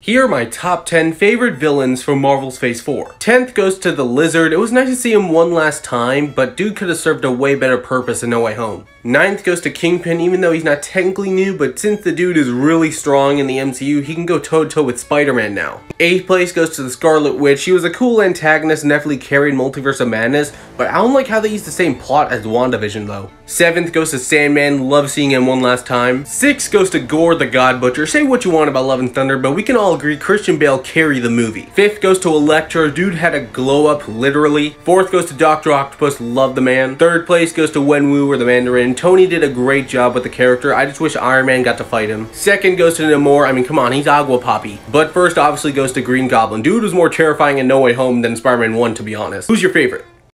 Here are my top 10 favorite villains from Marvel's Phase 4. 10th goes to the Lizard. It was nice to see him one last time, but dude could have served a way better purpose in No Way Home. 9th goes to Kingpin, even though he's not technically new, but since the dude is really strong in the MCU, he can go toe-to-toe -to -toe with Spider-Man now. 8th place goes to the Scarlet Witch. She was a cool antagonist and definitely carried Multiverse of Madness, but I don't like how they used the same plot as WandaVision though. 7th goes to Sandman, love seeing him one last time. 6th goes to Gorr the God Butcher. Say what you want about Love and Thunder, but we can all agree Christian Bale carried the movie. 5th goes to Electro, dude had a glow up literally. 4th goes to Dr. Octopus, love the man. 3rd place goes to Wenwu or the Mandarin. Tony did a great job with the character. I just wish Iron Man got to fight him. Second goes to Namor. I mean, come on, he's Agua Poppy. But first, obviously, goes to Green Goblin. Dude was more terrifying in No Way Home than Spider-Man 1, to be honest. Who's your favorite?